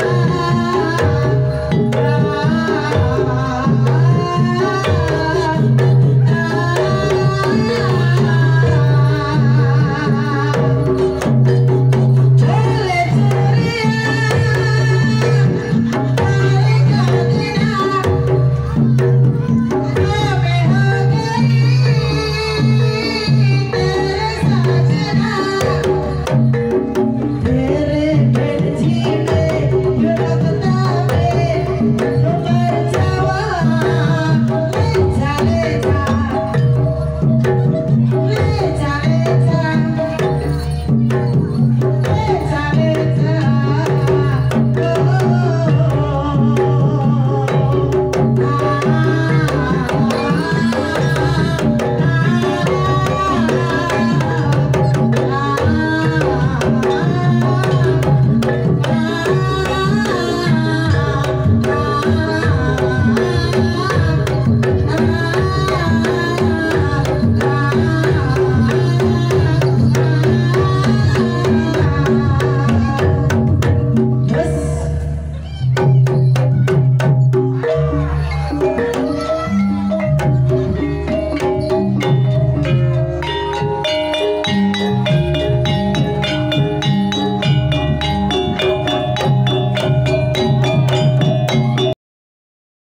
Ah